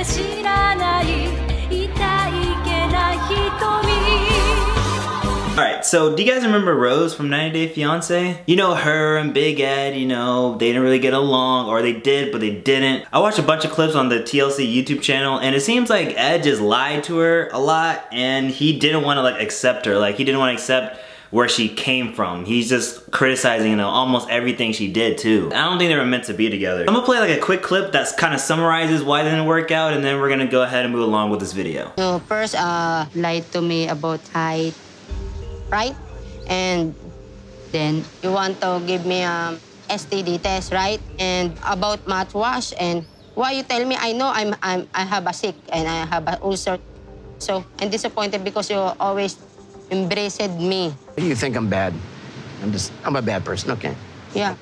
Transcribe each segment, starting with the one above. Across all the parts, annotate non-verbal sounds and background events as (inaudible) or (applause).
で知らない痛いけな瞳 Alright, so do you guys remember Rose from 90 Day Fiancé? You know her and Big Ed, you know, they didn't really get along, or they did, but they didn't. I watched a bunch of clips on the TLC YouTube channel, and it seems like Ed just lied to her a lot, and he didn't want to like accept her. Like, he didn't want to accept where she came from. He's just criticizing, you know, almost everything she did too. I don't think they were meant to be together. I'm gonna play like a quick clip that kind of summarizes why they didn't work out, and then we're gonna go ahead and move along with this video. So first, uh, lied to me about height, right? And then you want to give me a STD test, right? And about mouthwash and why you tell me I know I'm I'm I have a sick and I have a ulcer. So I'm disappointed because you always embraced me. You think I'm bad. I'm just, I'm a bad person, okay? Yeah.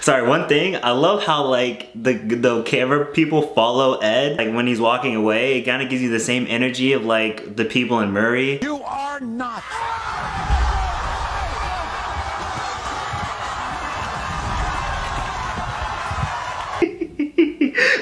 Sorry, one thing, I love how like the the camera people follow Ed, like when he's walking away, it kind of gives you the same energy of like the people in Maury. You are not.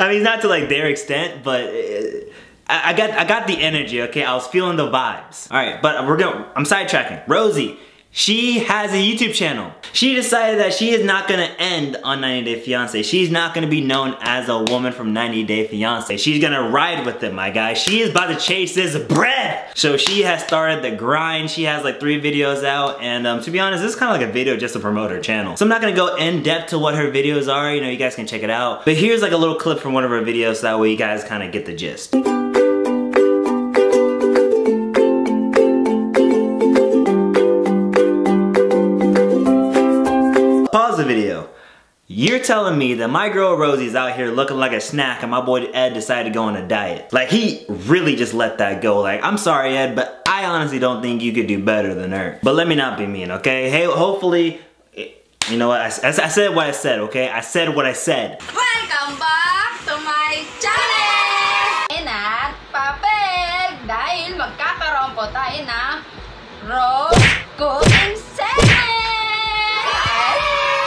I mean, not to like their extent, but uh, I, I got I got the energy. Okay, I was feeling the vibes. All right, but we're going. I'm sidetracking. Rosie. She has a YouTube channel. She decided that she is not gonna end on 90 Day Fiance. She's not gonna be known as a woman from 90 Day Fiance. She's gonna ride with it, my guy. She is about to chase this bread. So she has started the grind. She has like three videos out. And um, to be honest, this is kind of like a video just to promote her channel. So I'm not gonna go in depth to what her videos are. You know, you guys can check it out. But here's like a little clip from one of her videos so that way you guys kind of get the gist. You're telling me that my girl Rosie's out here looking like a snack and my boy Ed decided to go on a diet. Like he really just let that go. Like I'm sorry Ed, but I honestly don't think you could do better than her. But let me not be mean, okay? Hey, hopefully, you know what? I, I said what I said, okay? I said what I said. Welcome back to my channel! Papel! Dahil magkakaroon po tayo ng Segment!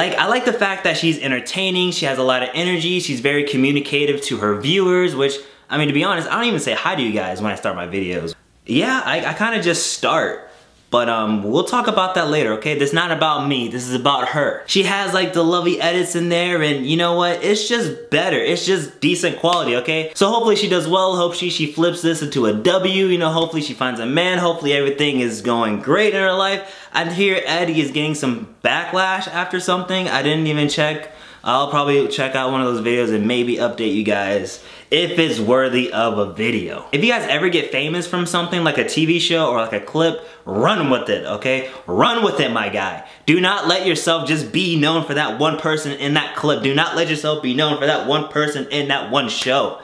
Like, I like the fact that she's entertaining, she has a lot of energy, she's very communicative to her viewers, which, I mean, to be honest, I don't even say hi to you guys when I start my videos. Yeah, I, I kind of just start. But um, we'll talk about that later, okay? This is not about me, this is about her. She has like the lovely edits in there and you know what? It's just better, it's just decent quality, okay? So hopefully she does well, hope she, she flips this into a W, you know, hopefully she finds a man, hopefully everything is going great in her life. I hear Eddie is getting some backlash after something, I didn't even check. I'll probably check out one of those videos and maybe update you guys if it's worthy of a video. If you guys ever get famous from something like a TV show or like a clip, run with it, okay? Run with it, my guy. Do not let yourself just be known for that one person in that clip. Do not let yourself be known for that one person in that one show.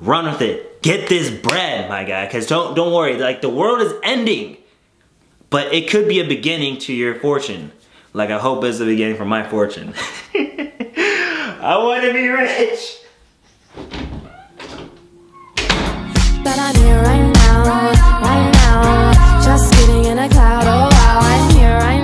Run with it. Get this bread, my guy, because don't, don't worry, like the world is ending, but it could be a beginning to your fortune. Like I hope it's the beginning for my fortune. (laughs) I want to be rich. But I'm here